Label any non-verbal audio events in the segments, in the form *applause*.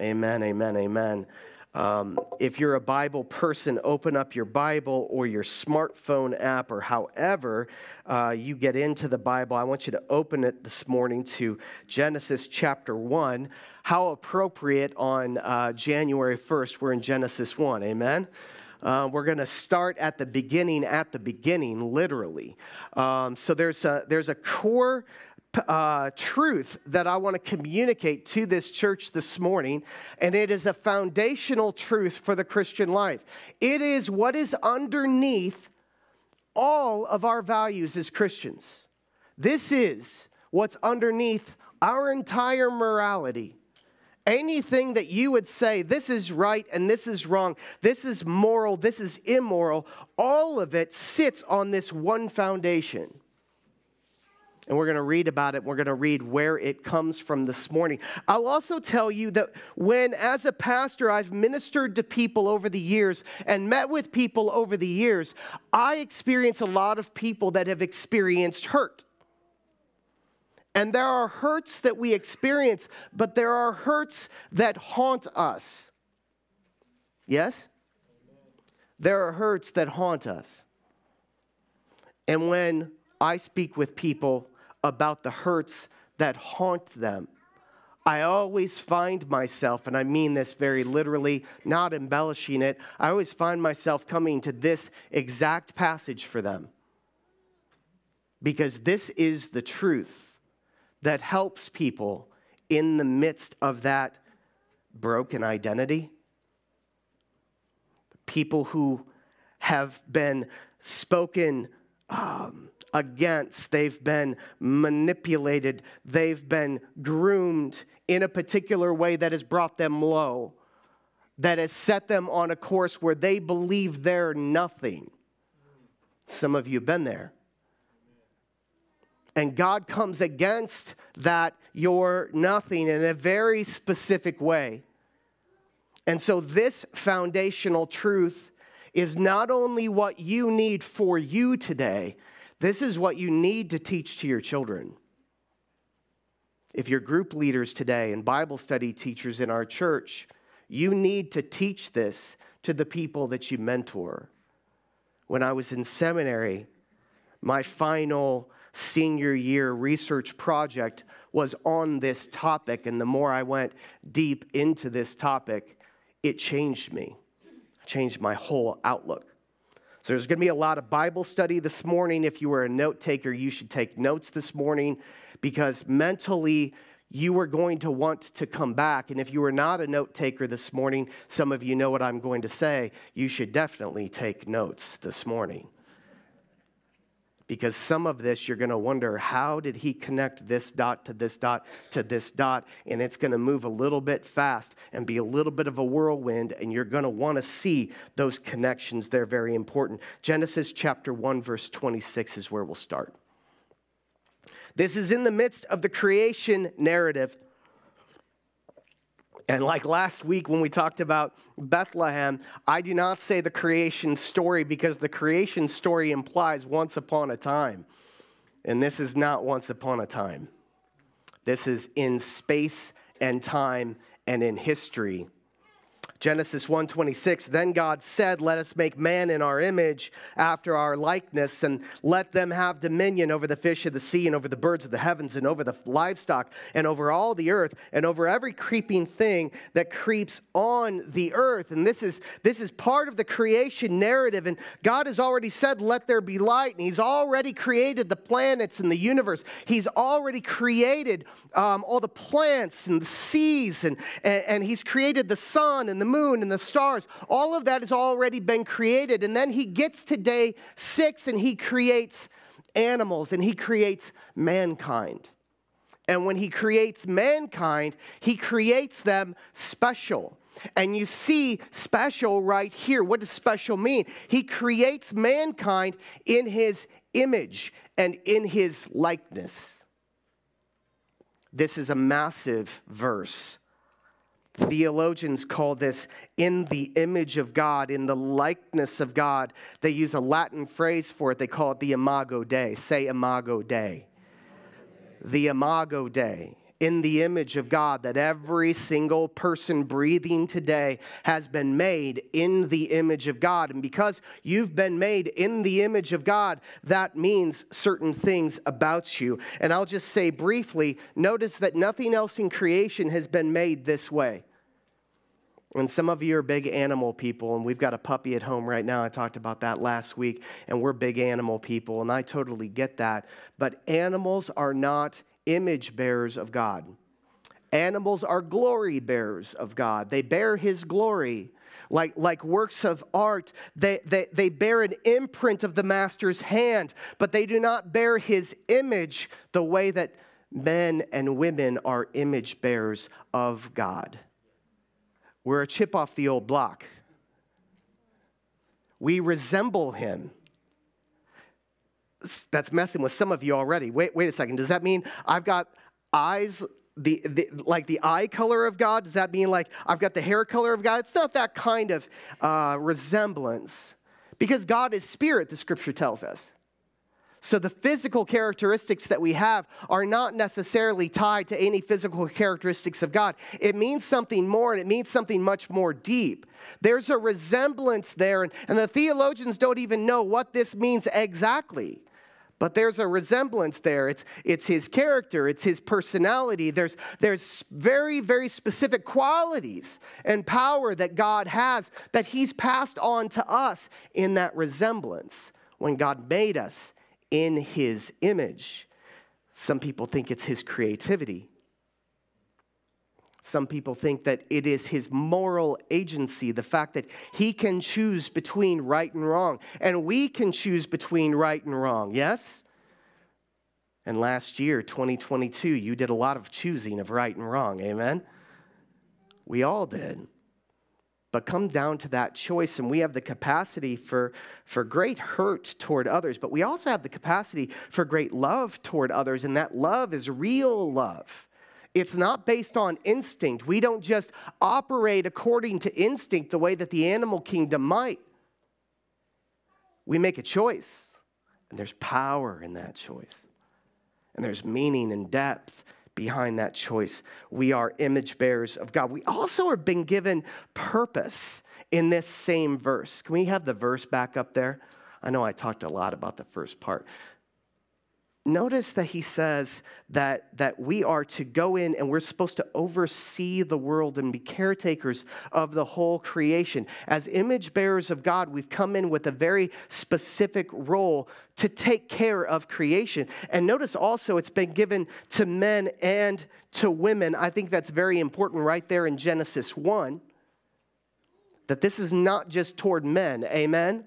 Amen, amen, amen. Um, if you're a Bible person, open up your Bible or your smartphone app or however uh, you get into the Bible. I want you to open it this morning to Genesis chapter 1. How appropriate on uh, January 1st, we're in Genesis 1. Amen. Uh, we're going to start at the beginning, at the beginning, literally. Um, so there's a, there's a core uh, truth that I want to communicate to this church this morning, and it is a foundational truth for the Christian life. It is what is underneath all of our values as Christians. This is what's underneath our entire morality. Anything that you would say, this is right and this is wrong, this is moral, this is immoral, all of it sits on this one foundation. And we're going to read about it. We're going to read where it comes from this morning. I'll also tell you that when, as a pastor, I've ministered to people over the years and met with people over the years, I experience a lot of people that have experienced hurt. And there are hurts that we experience, but there are hurts that haunt us. Yes? There are hurts that haunt us. And when I speak with people about the hurts that haunt them. I always find myself, and I mean this very literally, not embellishing it, I always find myself coming to this exact passage for them. Because this is the truth that helps people in the midst of that broken identity. People who have been spoken um, against, they've been manipulated, they've been groomed in a particular way that has brought them low, that has set them on a course where they believe they're nothing. Some of you have been there. And God comes against that you're nothing in a very specific way. And so, this foundational truth is not only what you need for you today, this is what you need to teach to your children. If you're group leaders today and Bible study teachers in our church, you need to teach this to the people that you mentor. When I was in seminary, my final senior year research project was on this topic, and the more I went deep into this topic, it changed me, changed my whole outlook. So there's going to be a lot of Bible study this morning. If you were a note taker, you should take notes this morning because mentally you are going to want to come back. And if you are not a note taker this morning, some of you know what I'm going to say. You should definitely take notes this morning because some of this you're going to wonder how did he connect this dot to this dot to this dot? And it's going to move a little bit fast and be a little bit of a whirlwind and you're going to want to see those connections. They're very important. Genesis chapter 1 verse 26 is where we'll start. This is in the midst of the creation narrative and like last week when we talked about Bethlehem, I do not say the creation story because the creation story implies once upon a time. And this is not once upon a time. This is in space and time and in history Genesis 1:26 Then God said, "Let us make man in our image, after our likeness, and let them have dominion over the fish of the sea and over the birds of the heavens and over the livestock and over all the earth and over every creeping thing that creeps on the earth." And this is this is part of the creation narrative and God has already said, "Let there be light." And he's already created the planets and the universe. He's already created um, all the plants and the seas and, and, and he's created the sun and the moon and the stars. All of that has already been created. And then he gets to day six and he creates animals and he creates mankind. And when he creates mankind, he creates them special. And you see special right here. What does special mean? He creates mankind in his image and in his likeness. This is a massive verse. Theologians call this in the image of God, in the likeness of God. They use a Latin phrase for it. They call it the imago Dei. Say imago Dei. The imago Dei. In the image of God, that every single person breathing today has been made in the image of God. And because you've been made in the image of God, that means certain things about you. And I'll just say briefly notice that nothing else in creation has been made this way. And some of you are big animal people, and we've got a puppy at home right now. I talked about that last week, and we're big animal people, and I totally get that. But animals are not image bearers of God. Animals are glory bearers of God, they bear His glory. Like, like works of art, they, they, they bear an imprint of the master's hand, but they do not bear his image the way that men and women are image bearers of God. We're a chip off the old block. We resemble him. That's messing with some of you already. Wait, wait a second. Does that mean I've got eyes the, the, like the eye color of God? Does that mean like I've got the hair color of God? It's not that kind of uh, resemblance. Because God is spirit, the scripture tells us. So the physical characteristics that we have are not necessarily tied to any physical characteristics of God. It means something more and it means something much more deep. There's a resemblance there, and, and the theologians don't even know what this means exactly. But there's a resemblance there. It's, it's his character, it's his personality. There's, there's very, very specific qualities and power that God has that he's passed on to us in that resemblance when God made us in his image. Some people think it's his creativity. Some people think that it is his moral agency, the fact that he can choose between right and wrong, and we can choose between right and wrong, yes? And last year, 2022, you did a lot of choosing of right and wrong, amen? We all did but come down to that choice and we have the capacity for, for great hurt toward others but we also have the capacity for great love toward others and that love is real love it's not based on instinct we don't just operate according to instinct the way that the animal kingdom might we make a choice and there's power in that choice and there's meaning and depth behind that choice. We are image bearers of God. We also are being given purpose in this same verse. Can we have the verse back up there? I know I talked a lot about the first part, notice that he says that, that we are to go in and we're supposed to oversee the world and be caretakers of the whole creation. As image bearers of God, we've come in with a very specific role to take care of creation. And notice also it's been given to men and to women. I think that's very important right there in Genesis 1 that this is not just toward men. Amen?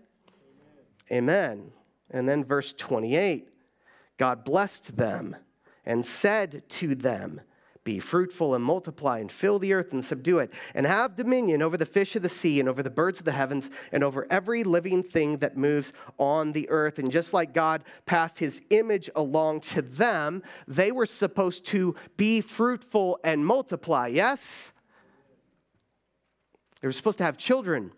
Amen. And then verse 28 God blessed them and said to them, Be fruitful and multiply and fill the earth and subdue it, and have dominion over the fish of the sea and over the birds of the heavens and over every living thing that moves on the earth. And just like God passed his image along to them, they were supposed to be fruitful and multiply. Yes? They were supposed to have children.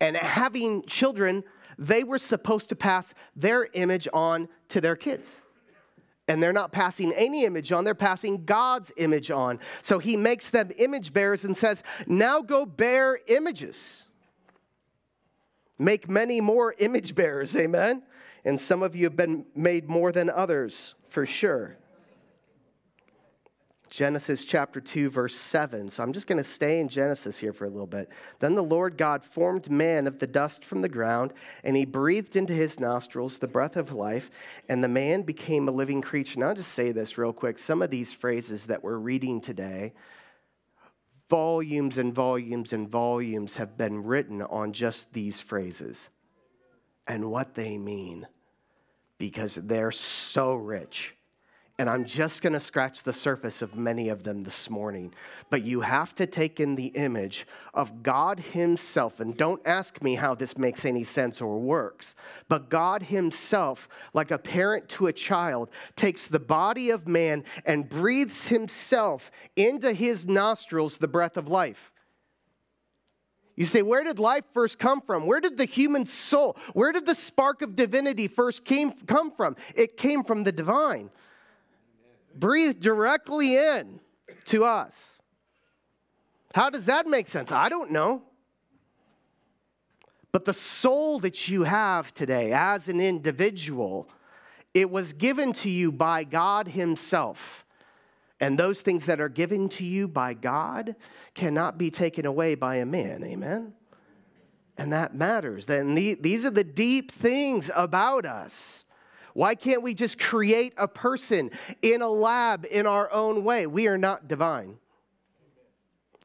And having children they were supposed to pass their image on to their kids. And they're not passing any image on, they're passing God's image on. So he makes them image bearers and says, Now go bear images. Make many more image bearers, amen? And some of you have been made more than others, for sure. Genesis chapter 2, verse 7. So I'm just going to stay in Genesis here for a little bit. Then the Lord God formed man of the dust from the ground, and he breathed into his nostrils the breath of life, and the man became a living creature. Now, I'll just say this real quick. Some of these phrases that we're reading today, volumes and volumes and volumes have been written on just these phrases and what they mean because they're so rich and I'm just going to scratch the surface of many of them this morning. But you have to take in the image of God Himself. And don't ask me how this makes any sense or works. But God Himself, like a parent to a child, takes the body of man and breathes Himself into His nostrils the breath of life. You say, where did life first come from? Where did the human soul, where did the spark of divinity first came, come from? It came from the divine. Breathed directly in to us. How does that make sense? I don't know. But the soul that you have today as an individual, it was given to you by God Himself. And those things that are given to you by God cannot be taken away by a man. Amen? And that matters. Then these are the deep things about us. Why can't we just create a person in a lab in our own way? We are not divine.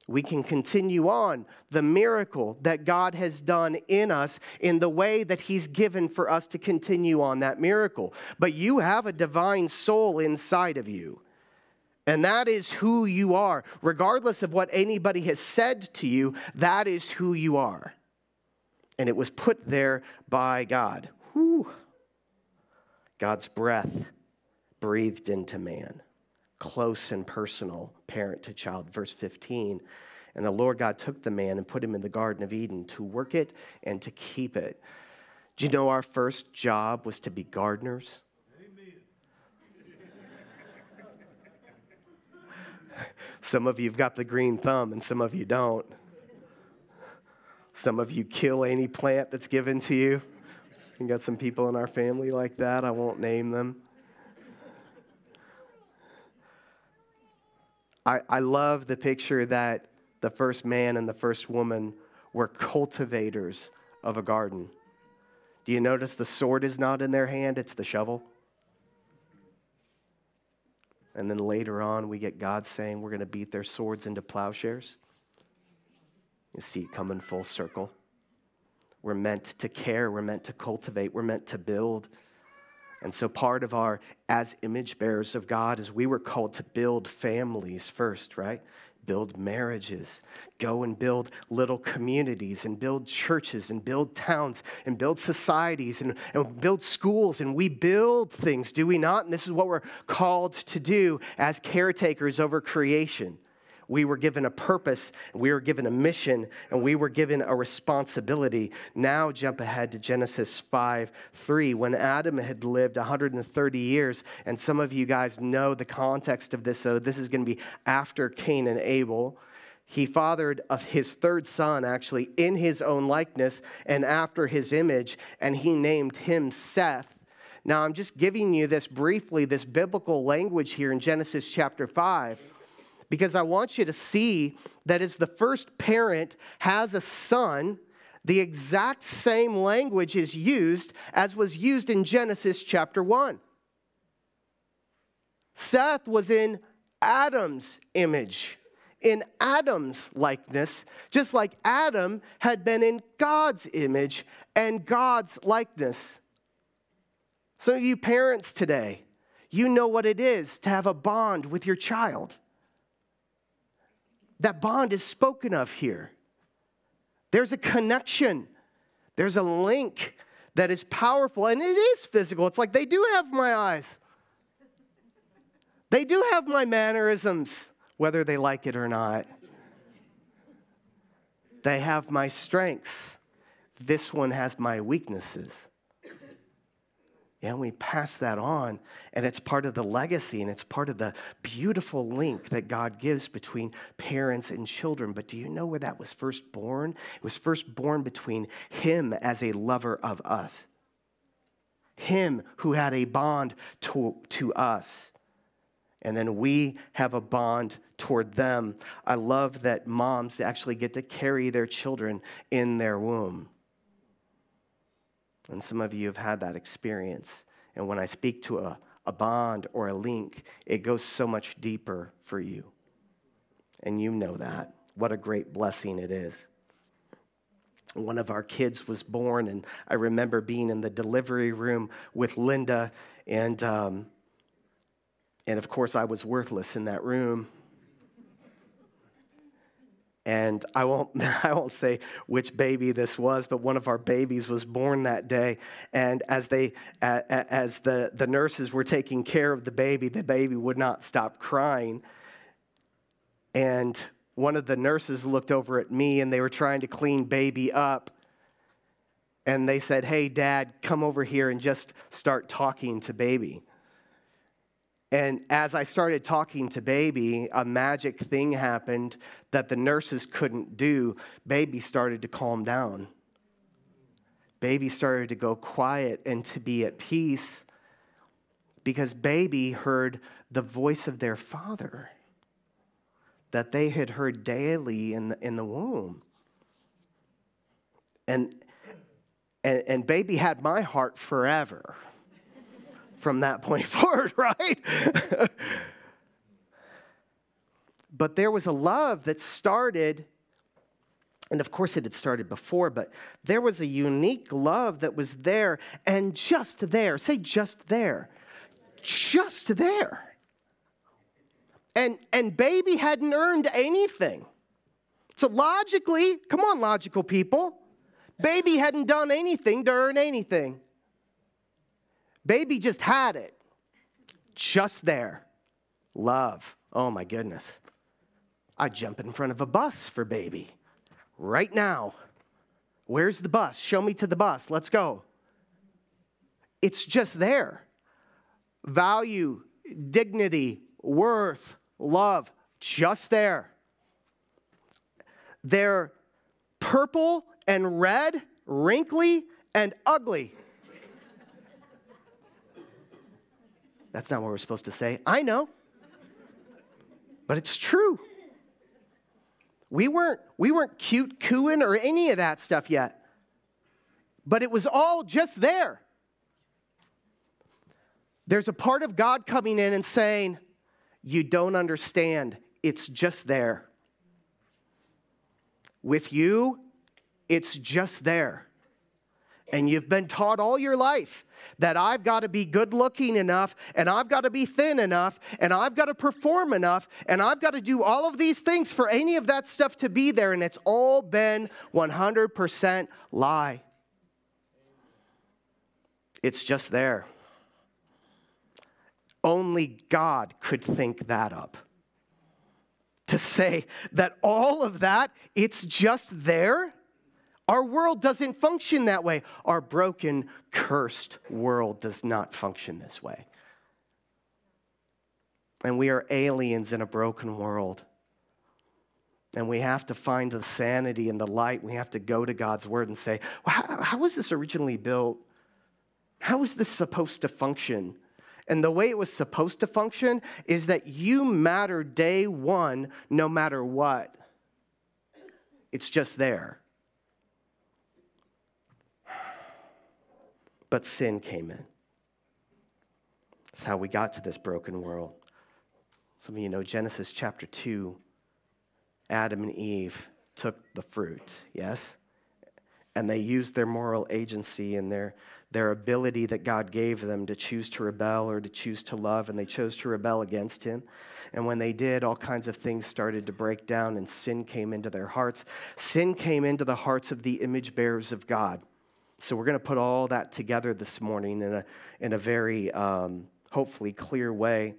We can continue on the miracle that God has done in us in the way that He's given for us to continue on that miracle. But you have a divine soul inside of you. And that is who you are. Regardless of what anybody has said to you, that is who you are and it was put there by God. Whew. God's breath breathed into man, close and personal, parent to child. Verse 15. And the Lord God took the man and put him in the Garden of Eden to work it and to keep it. Do you know our first job was to be gardeners? *laughs* some of you have got the green thumb and some of you don't. Some of you kill any plant that's given to you. We got some people in our family like that. I won't name them. I, I love the picture that the first man and the first woman were cultivators of a garden. Do you notice the sword is not in their hand, it's the shovel? And then later on, we get God saying we're going to beat their swords into plowshares. You see it coming full circle. We're meant to care, we're meant to cultivate, we're meant to build. And so, part of our as image bearers of God is we were called to build families first, right? Build marriages, go and build little communities, and build churches, and build towns, and build societies, and, and build schools. And we build things, do we not? And this is what we're called to do as caretakers over creation we were given a purpose, we were given a mission, and we were given a responsibility. Now, jump ahead to Genesis 5 3, when Adam had lived 130 years. And some of you guys know the context of this, so this is going to be after Cain and Abel he fathered of his third son actually in his own likeness and after his image and he named him seth now i'm just giving you this briefly this biblical language here in genesis chapter 5 because I want you to see that as the first parent has a son, the exact same language is used as was used in Genesis chapter 1. Seth was in Adam's image, in Adam's likeness, just like Adam had been in God's image and God's likeness. Some of you parents today, you know what it is to have a bond with your child. That bond is spoken of here. There's a connection, there's a link that is powerful, and it is physical. It's like they do have my eyes, they do have my mannerisms, whether they like it or not. They have my strengths. This one has my weaknesses. And we pass that on, and it's part of the legacy and it's part of the beautiful link that God gives between parents and children. But do you know where that was first born? It was first born between Him as a lover of us, Him who had a bond to, to us. And then we have a bond toward them. I love that moms actually get to carry their children in their womb. And some of you have had that experience. And when I speak to a, a bond or a link, it goes so much deeper for you. And you know that. What a great blessing it is. One of our kids was born, and I remember being in the delivery room with Linda, and, um, and of course, I was worthless in that room and I won't, *laughs* I won't say which baby this was, but one of our babies was born that day. And as, they, as the, the nurses were taking care of the baby, the baby would not stop crying. And one of the nurses looked over at me and they were trying to clean baby up. And they said, Hey, dad, come over here and just start talking to baby. And as I started talking to baby, a magic thing happened that the nurses couldn't do. Baby started to calm down. Baby started to go quiet and to be at peace because baby heard the voice of their father that they had heard daily in the, in the womb. And, and, and baby had my heart forever from that point *laughs* forward, right? but there was a love that started, and of course it had started before, but there was a unique love that was there and just there. Say just there. Just there. And, and baby hadn't earned anything. So logically, come on, logical people, baby hadn't done anything to earn anything. Baby just had it, just there. Love. Oh my goodness. I'd jump in front of a bus for baby right now. Where's the bus? Show me to the bus. Let's go. It's just there. Value, dignity, worth, love, just there. They're purple and red, wrinkly and ugly. That's not what we're supposed to say. I know. But it's true. We weren't, we weren't cute cooing or any of that stuff yet. But it was all just there. There's a part of God coming in and saying, You don't understand. It's just there. With you, it's just there. And you've been taught all your life that I've got to be good looking enough, and I've got to be thin enough, and I've got to perform enough, and I've got to do all of these things for any of that stuff to be there, and it's all been 100% lie. It's just there. Only God could think that up. To say that all of that, it's just there our world doesn't function that way. Our broken, cursed world does not function this way. And we are aliens in a broken world. And we have to find the sanity and the light. We have to go to God's word and say, well, how, how was this originally built? How was this supposed to function? And the way it was supposed to function is that you matter day one no matter what. It's just there. But sin came in. That's how we got to this broken world. Some of you know Genesis chapter 2, Adam and Eve took the fruit, yes? And they used their moral agency and their, their ability that God gave them to choose to rebel or to choose to love, and they chose to rebel against Him. And when they did, all kinds of things started to break down, and sin came into their hearts. Sin came into the hearts of the image bearers of God. So we're going to put all that together this morning in a, in a very, um, hopefully, clear way.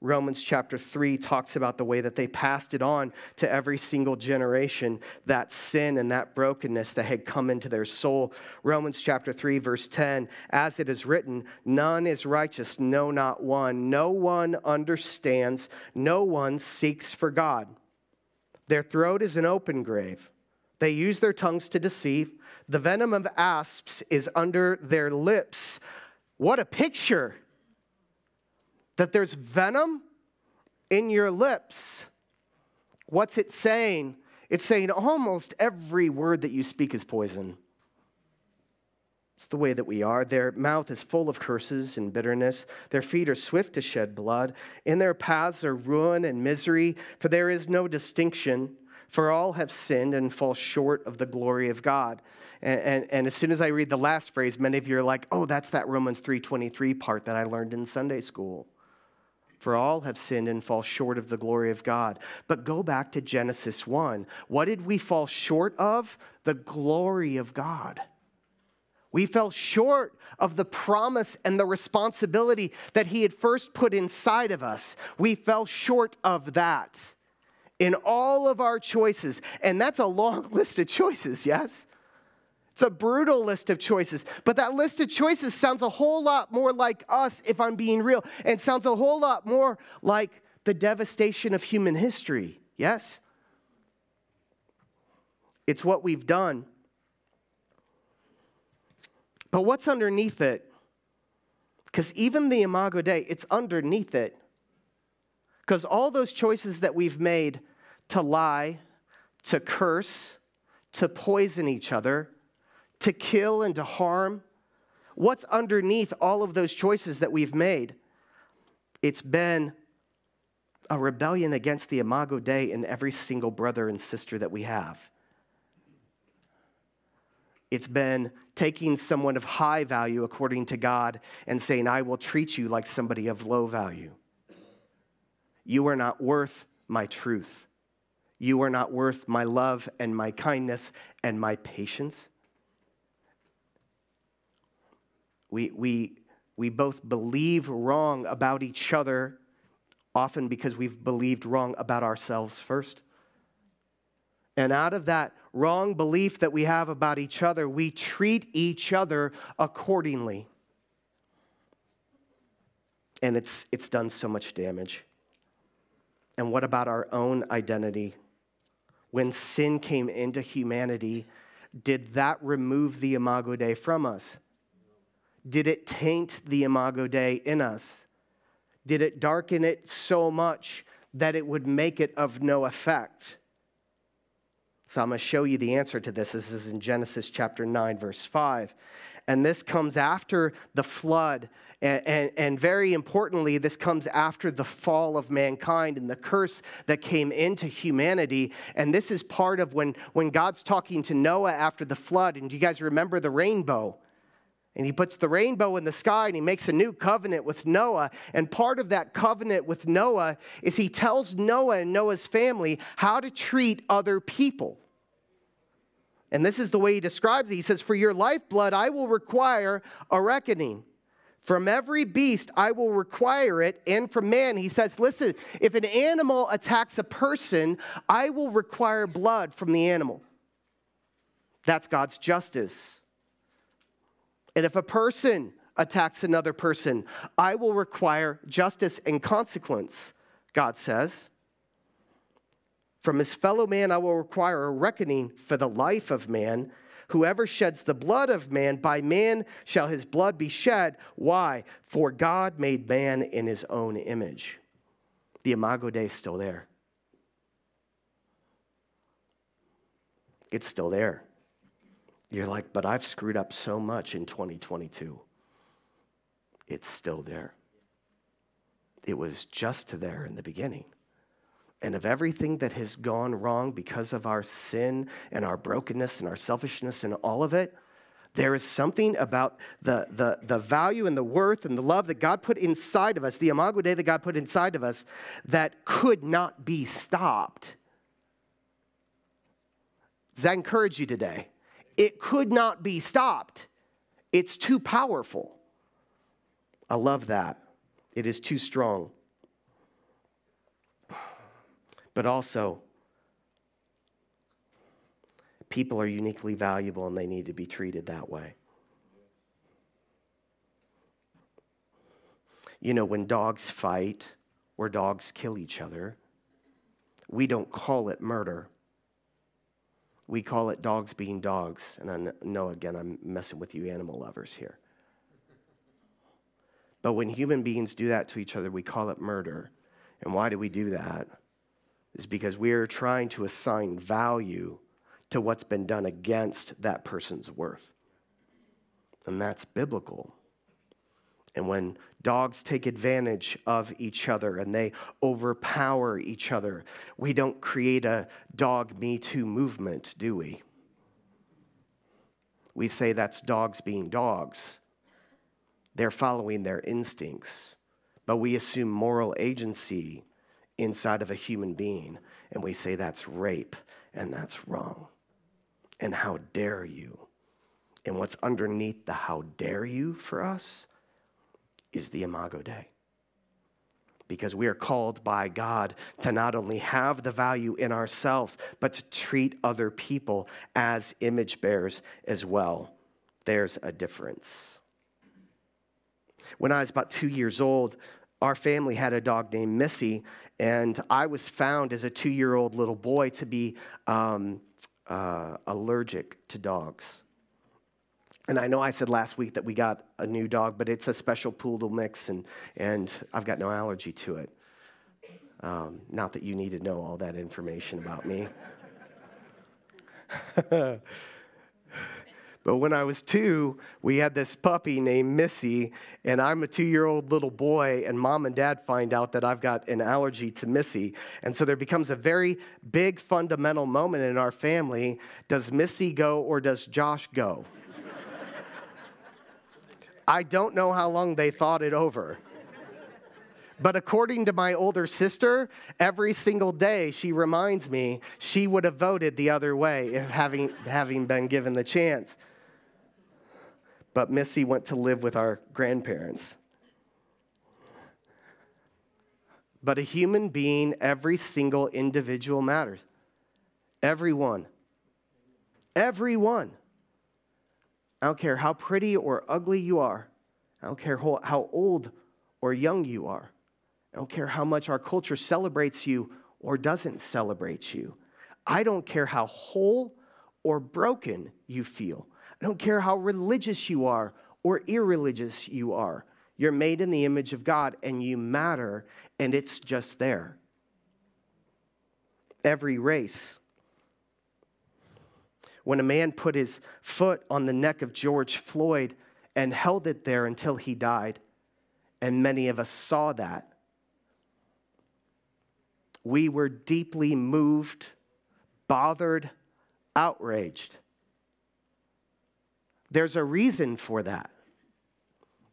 Romans chapter 3 talks about the way that they passed it on to every single generation, that sin and that brokenness that had come into their soul. Romans chapter 3, verse 10 As it is written, none is righteous, no, not one. No one understands, no one seeks for God. Their throat is an open grave. They use their tongues to deceive. The venom of asps is under their lips. What a picture! That there's venom in your lips. What's it saying? It's saying almost every word that you speak is poison. It's the way that we are. Their mouth is full of curses and bitterness. Their feet are swift to shed blood. In their paths are ruin and misery, for there is no distinction. For all have sinned and fall short of the glory of God. And, and, and, as soon as I read the last phrase, many of you are like, oh, that's that Romans 3.23 part that I learned in Sunday school. For all have sinned and fall short of the glory of God. But go back to Genesis 1. What did we fall short of? The glory of God. We fell short of the promise and the responsibility that He had first put inside of us. We fell short of that in all of our choices. And that's a long *laughs* list of choices, yes? It's a brutal list of choices. But that list of choices sounds a whole lot more like us, if I'm being real, and sounds a whole lot more like the devastation of human history. Yes? It's what we've done. But what's underneath it? Because even the Imago Dei, it's underneath it. Because all those choices that we've made to lie, to curse, to poison each other, to kill and to harm, what's underneath all of those choices that we've made? It's been a rebellion against the Imago Dei in every single brother and sister that we have. It's been taking someone of high value according to God and saying, I will treat you like somebody of low value. You are not worth my truth. You are not worth my love and my kindness and my patience. We, we, we both believe wrong about each other, often because we've believed wrong about ourselves first. And out of that wrong belief that we have about each other, we treat each other accordingly. And it's, it's done so much damage. And what about our own identity? When sin came into humanity, did that remove the Imago Dei from us? Did it taint the Imago Dei in us? Did it darken it so much that it would make it of no effect? So I'm going to show you the answer to this. This is in Genesis chapter 9, verse 5. And this comes after the flood. And, and, and, very importantly, this comes after the fall of mankind and the curse that came into humanity. And this is part of when, when God's talking to Noah after the flood. And do you guys remember the rainbow? And he puts the rainbow in the sky and he makes a new covenant with Noah. And part of that covenant with Noah is he tells Noah and Noah's family how to treat other people. And this is the way he describes it. He says, For your lifeblood, I will require a reckoning. From every beast, I will require it. And from man, he says, Listen, if an animal attacks a person, I will require blood from the animal. That's God's justice. And if a person attacks another person, I will require justice and consequence, God says. From his fellow man, I will require a reckoning for the life of man. Whoever sheds the blood of man, by man shall his blood be shed. Why? For God made man in his own image. The Imago Dei is still there. It's still there. You're like, but I've screwed up so much in 2022. It's still there. It was just there in the beginning. And of everything that has gone wrong because of our sin and our brokenness and our selfishness and all of it, there is something about the, the, the value and the worth and the love that God put inside of us, the Imago Dei that God put inside of us, that could not be stopped. Does that encourage you today? It could not be stopped. It's too powerful. I love that. It is too strong. But also, people are uniquely valuable and they need to be treated that way. You know, when dogs fight or dogs kill each other, we don't call it murder. We call it dogs being dogs. And I know, again, I'm messing with you animal lovers here. But when human beings do that to each other, we call it murder. And why do we do that? Is because we are trying to assign value to what's been done against that person's worth. And that's biblical. And when dogs take advantage of each other and they overpower each other, we don't create a dog me too movement, do we? We say that's dogs being dogs. They're following their instincts. But we assume moral agency inside of a human being and we say that's rape and that's wrong. And how dare you? And what's underneath the how dare you for us is the Imago Dei. because we are called by God to not only have the value in ourselves, but to treat other people as image bearers as well. There's a difference. When I was about two years old, our family had a dog named Missy, and I was found as a two year old little boy to be um, uh, allergic to dogs. And I know I said last week that we got a new dog, but it's a special poodle mix, and, and I've got no allergy to it. Um, not that you need to know all that information about me. *laughs* but when I was two, we had this puppy named Missy, and I'm a two year old little boy, and mom and dad find out that I've got an allergy to Missy. And so there becomes a very big fundamental moment in our family does Missy go or does Josh go? *laughs* I don't know how long they thought it over. But according to my older sister, every single day she reminds me she would have voted the other way if having, having been given the chance. But Missy went to live with our grandparents. But a human being, every single individual matters. Everyone. Everyone. I don't care how pretty or ugly you are. I don't care how old or young you are. I don't care how much our culture celebrates you or doesn't celebrate you. I don't care how whole or broken you feel. I don't care how religious you are or irreligious you are. You're made in the image of God and you matter, and it's just there. Every race, when a man put his foot on the neck of George Floyd and held it there until he died. And many of us saw that. We were deeply moved, bothered, outraged. There's a reason for that.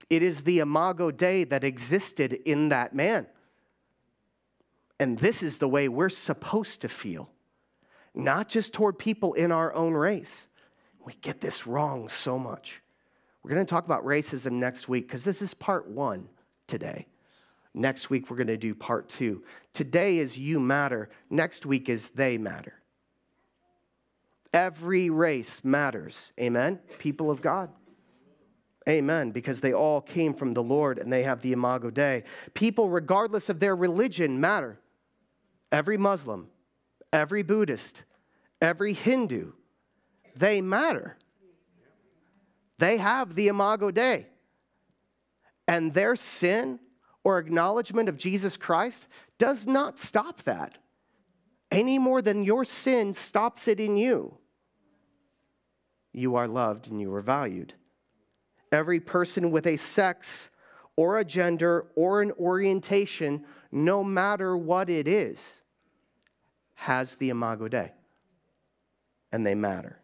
It is the imago Dei that existed in that man. And this is the way we're supposed to feel not just toward people in our own race. We get this wrong so much. We're going to talk about racism next week because this is part one today. Next week, we're going to do part two. Today is you matter, next week is they matter. Every race matters. Amen? People of God. Amen, because they all came from the Lord and they have the Imago Dei. People, regardless of their religion, matter. Every Muslim, every Buddhist, every Hindu, they matter. They have the Imago Dei. And their sin or acknowledgement of Jesus Christ does not stop that any more than your sin stops it in you. You are loved and you are valued. Every person with a sex or a gender or an orientation, no matter what it is, has the Imago Dei, and they matter.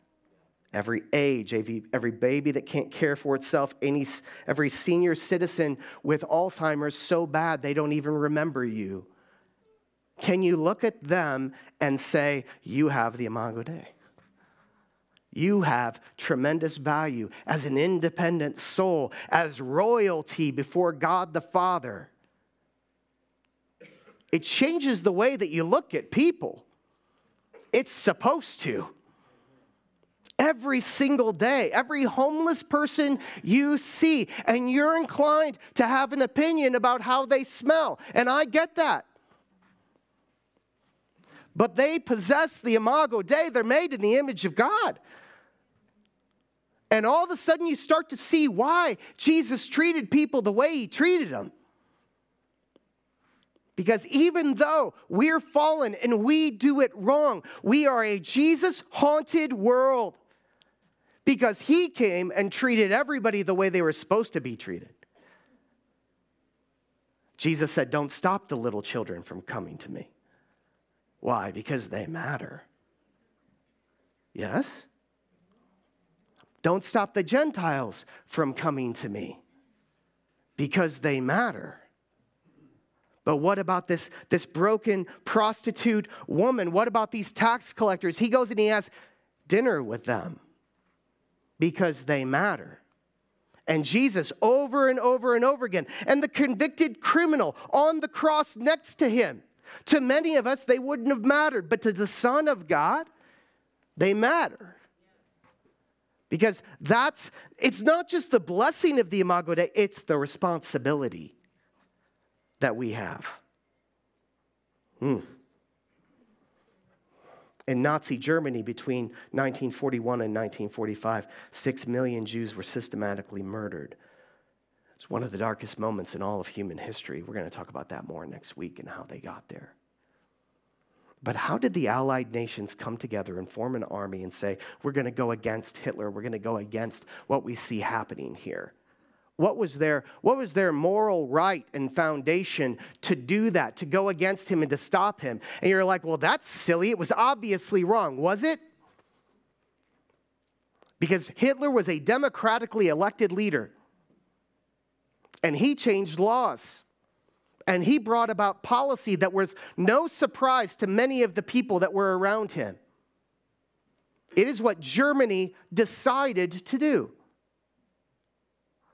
Every age, every, baby that can't care for itself, any, every senior citizen with Alzheimer's so bad they don't even remember you. Can you look at them and say, You have the Imago Dei? You have tremendous value as an independent soul, as royalty before God the Father it changes the way that you look at people. It's supposed to. Every single day, every homeless person you see, and you're inclined to have an opinion about how they smell. And I get that. But they possess the imago Dei, they're made in the image of God. And all of a sudden, you start to see why Jesus treated people the way he treated them. Because even though we're fallen and we do it wrong, we are a Jesus haunted world. Because he came and treated everybody the way they were supposed to be treated. Jesus said, Don't stop the little children from coming to me. Why? Because they matter. Yes? Don't stop the Gentiles from coming to me because they matter. But what about this, this broken prostitute woman? What about these tax collectors? He goes and he has dinner with them because they matter. and Jesus over and over and over again, and the convicted criminal on the cross next to him. To many of us, they wouldn't have mattered, but to the Son of God, they matter. Because that's, it's not just the blessing of the Imago Dei, it's the responsibility that we have. Hmm. In Nazi Germany between 1941 and 1945, six million Jews were systematically murdered. It's one of the darkest moments in all of human history. We're going to talk about that more next week and how they got there. But how did the Allied nations come together and form an army and say, we're going to go against Hitler, we're going to go against what we see happening here? What was, their, what was their moral right and foundation to do that, to go against him and to stop him? And you're like, well, that's silly. It was obviously wrong, was it? Because Hitler was a democratically elected leader, and he changed laws. And he brought about policy that was no surprise to many of the people that were around him. It is what Germany decided to do.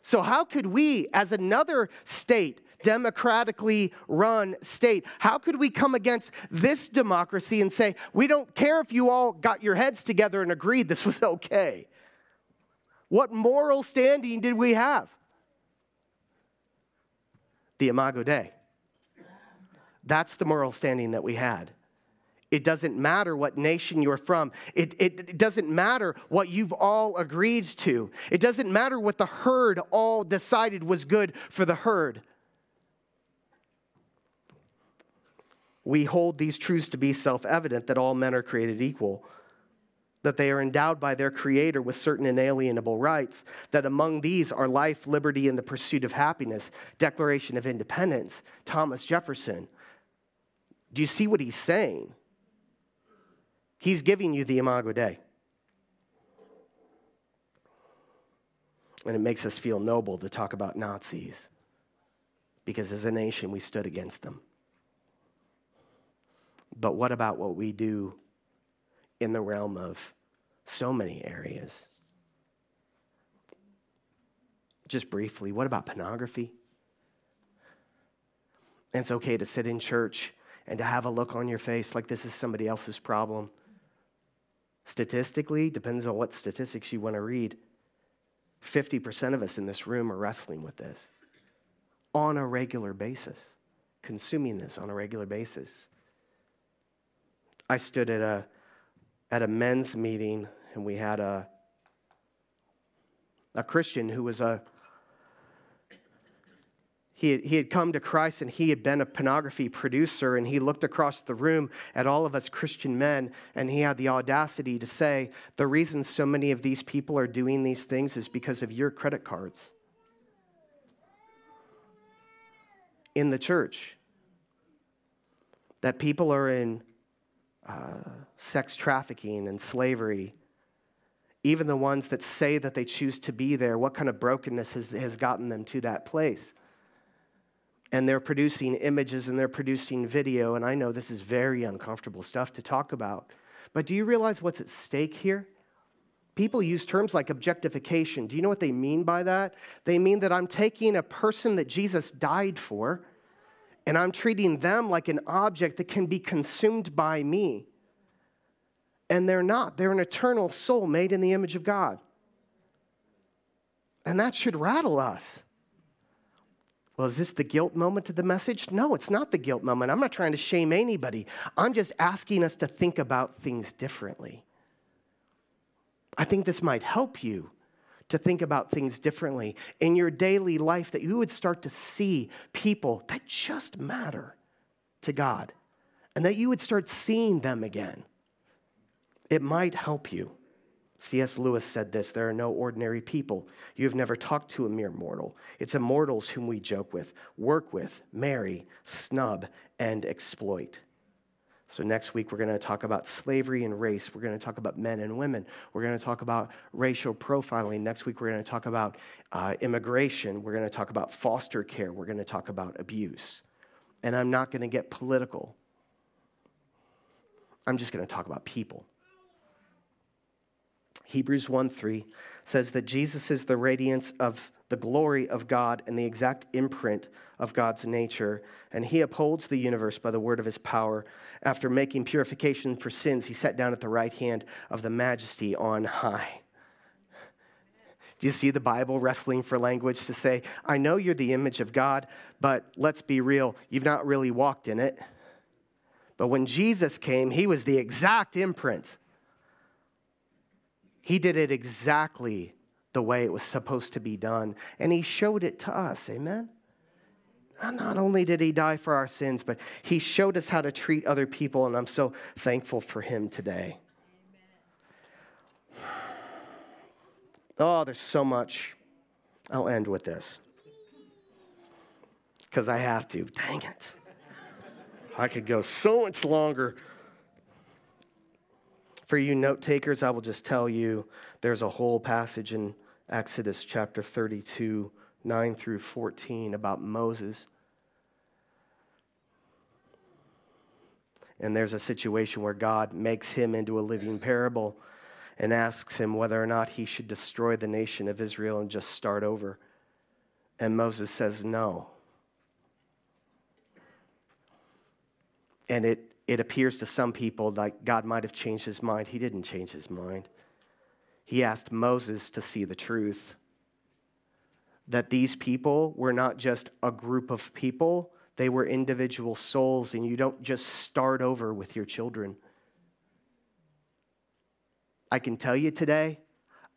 So, how could we, as another state, democratically run state, how could we come against this democracy and say, we don't care if you all got your heads together and agreed this was okay? What moral standing did we have? The Imago Dei. That's the moral standing that we had. It doesn't matter what nation you're from. It, it, it, doesn't matter what you've all agreed to. It doesn't matter what the herd all decided was good for the herd. We hold these truths to be self evident that all men are created equal, that they are endowed by their Creator with certain inalienable rights, that among these are life, liberty, and the pursuit of happiness. Declaration of Independence, Thomas Jefferson. Do you see what he's saying? He's giving you the Imago Dei. And it makes us feel noble to talk about Nazis because as a nation we stood against them. But what about what we do in the realm of so many areas? Just briefly, what about pornography? And it's okay to sit in church and to have a look on your face like this is somebody else's problem. Statistically, depends on what statistics you want to read, 50% of us in this room are wrestling with this on a regular basis, consuming this on a regular basis. I stood at a, at a men's meeting and we had a, a Christian who was a he had, he had come to Christ and he had been a pornography producer, and he looked across the room at all of us Christian men, and he had the audacity to say, The reason so many of these people are doing these things is because of your credit cards in the church. That people are in uh, sex trafficking and slavery even the ones that say that they choose to be there, what kind of brokenness has, has gotten them to that place? And they're producing images and they're producing video. And I know this is very uncomfortable stuff to talk about. But do you realize what's at stake here? People use terms like objectification. Do you know what they mean by that? They mean that I'm taking a person that Jesus died for and I'm treating them like an object that can be consumed by me. And they're not, they're an eternal soul made in the image of God. And that should rattle us. Well, is this the guilt moment of the message? No, it's not the guilt moment. I'm not trying to shame anybody. I'm just asking us to think about things differently. I think this might help you to think about things differently in your daily life, that you would start to see people that just matter to God and that you would start seeing them again. It might help you. C.S. Lewis said this there are no ordinary people. You have never talked to a mere mortal. It's immortals whom we joke with, work with, marry, snub, and exploit. So, next week, we're going to talk about slavery and race. We're going to talk about men and women. We're going to talk about racial profiling. Next week, we're going to talk about uh, immigration. We're going to talk about foster care. We're going to talk about abuse. And I'm not going to get political, I'm just going to talk about people. Hebrews 1 3 says that Jesus is the radiance of the glory of God and the exact imprint of God's nature. And he upholds the universe by the word of his power. After making purification for sins, he sat down at the right hand of the majesty on high. Do you see the Bible wrestling for language to say, I know you're the image of God, but let's be real, you've not really walked in it. But when Jesus came, he was the exact imprint. He did it exactly the way it was supposed to be done, and he showed it to us. Amen? Not only did he die for our sins, but he showed us how to treat other people, and I'm so thankful for him today. *sighs* Oh, there's so much. I'll end with this because I have to. Dang it. I could go so much longer. For you note takers, I will just tell you there's a whole passage in Exodus chapter 32, 9 through 14, about Moses. And there's a situation where God makes him into a living parable and asks him whether or not he should destroy the nation of Israel and just start over. And Moses says no. And it, it appears to some people like God might have changed his mind. He didn't change his mind. He asked Moses to see the truth that these people were not just a group of people, they were individual souls, and you don't just start over with your children. I can tell you today,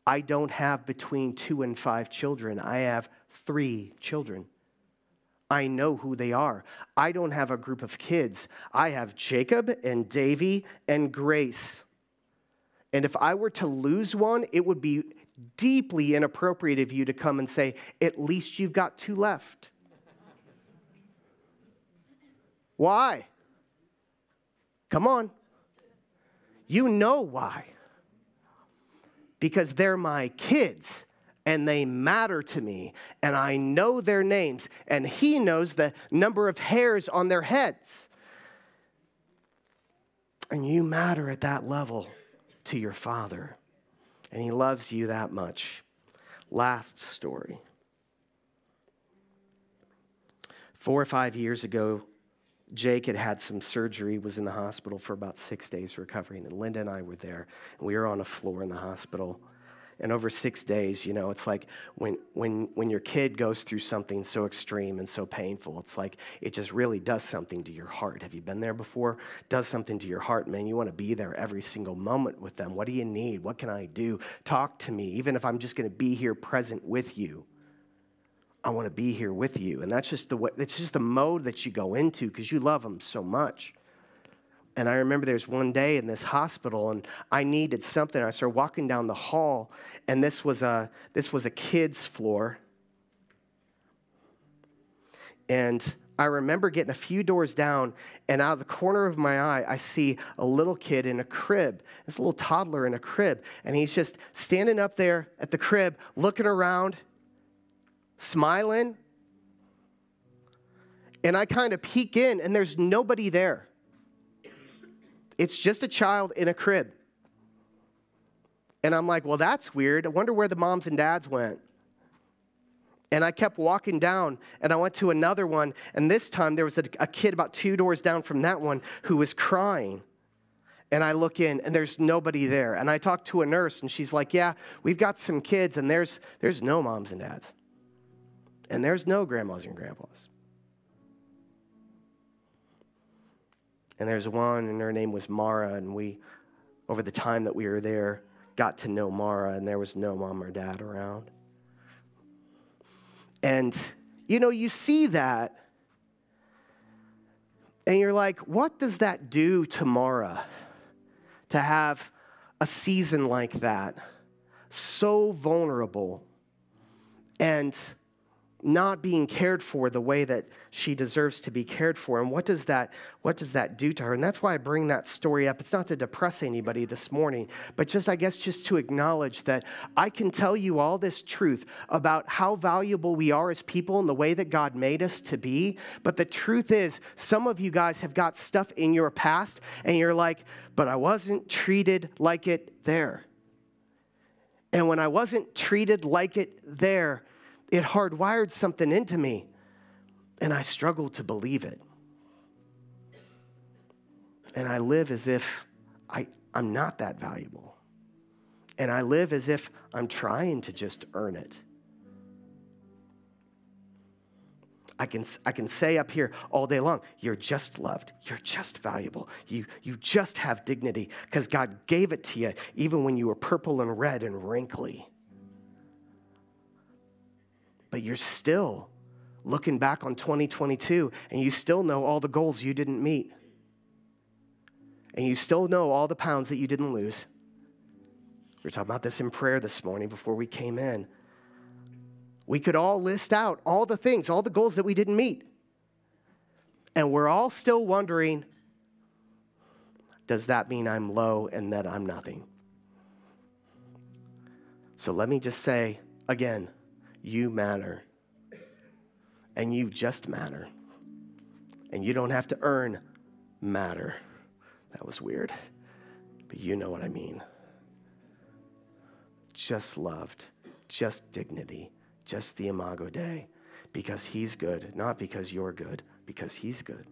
I don't have between two and five children. I have three children. I know who they are. I don't have a group of kids. I have Jacob and Davy and Grace. And if I were to lose one, it would be deeply inappropriate of you to come and say, at least you've got two left. Why? Come on. You know why because they're my kids and they matter to me and I know their names and he knows the number of hairs on their heads. And you matter at that level to your father and he loves you that much. Last story. Four or five years ago, Jake had had some surgery, was in the hospital for about six days recovering, and Linda and I were there, and we were on a floor in the hospital. And over six days, you know, it's like when, when, when your kid goes through something so extreme and so painful, it's like it just really does something to your heart. Have you been there before? Does something to your heart, man. You want to be there every single moment with them. What do you need? What can I do? Talk to me, even if I'm just going to be here present with you. I want to be here with you. And that's just the way, it's just the mode that you go into because you love them so much. And I remember there's one day in this hospital, and I needed something. I started walking down the hall, and this was a this was a kid's floor. And I remember getting a few doors down, and out of the corner of my eye, I see a little kid in a crib. This little toddler in a crib, and he's just standing up there at the crib, looking around smiling. And I kind of peek in, and there's nobody there. It's just a child in a crib. And I'm like, well, that's weird. I wonder where the moms and dads went. And I kept walking down, and I went to another one, and this time there was a, a, kid about two doors down from that one who was crying. And I look in, and there's nobody there. And I talk to a nurse, and she's like, Yeah, we've got some kids, and there's, there's no moms and dads. And there's no grandmas and grandpas. And there's one, and her name was Mara, and we, over the time that we were there, got to know Mara, and there was no mom or dad around. And, you know, you see that, and you're like, what does that do to Mara to have a season like that? So vulnerable and not being cared for the way that she deserves to be cared for. And what does that what does that do to her? And that's why i bring that story up. It's not to depress anybody this morning but just i guess just to acknowledge that i can tell you all this truth about how valuable we are as people and the way that god made us to be. But the truth is some of you guys have got stuff in your past and you're like but i wasn't treated like it there. And when i wasn't treated like it there it hardwired something into me, and I struggle to believe it. And I live as if I, I'm not that valuable. And I live as if I'm trying to just earn it. I can, I can say up here all day long, you're just loved. You're just valuable. You, you just have dignity because God gave it to you even when you were purple and red and wrinkly. But you're still looking back on 2022 and you still know all the goals you didn't meet. And you still know all the pounds that you didn't lose. We were talking about this in prayer this morning before we came in. We could all list out all the things, all the goals that we didn't meet. And we're all still wondering does that mean I'm low and that I'm nothing? So let me just say again you matter. And you just matter. And you don't have to earn matter. That was weird, but you know what I mean. Just loved, just dignity, just the Imago Dei, because He's good, not because you're good, because He's good.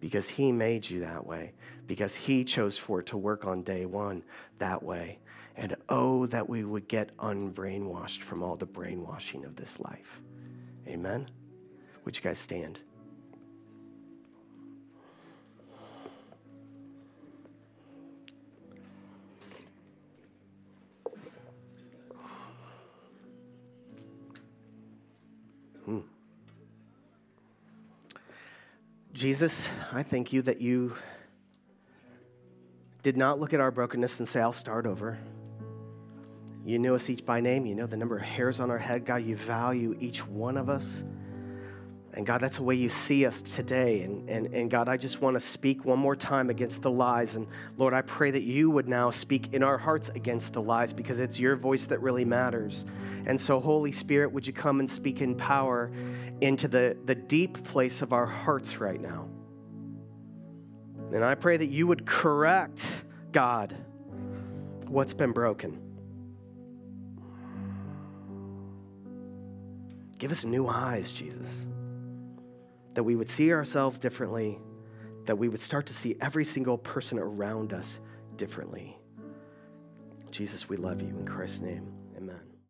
Because He made you that way, because He chose for it to work on day one that way. And oh, that we would get unbrainwashed from all the brainwashing of this life. Amen? Would you guys stand? Hmm. Jesus, I thank you that you did not look at our brokenness and say, I'll start over. You knew us each by name. You know the number of hairs on our head. God, you value each one of us. And God, that's the way you see us today. And, and, and God, I just want to speak one more time against the lies. And Lord, I pray that you would now speak in our hearts against the lies because it's your voice that really matters. And so, Holy Spirit, would you come and speak in power into the, the deep place of our hearts right now? And I pray that you would correct, God, what's been broken. Give us new eyes, Jesus that we would see ourselves differently, that we would start to see every single person around us differently. Jesus, we love you. In Christ's name.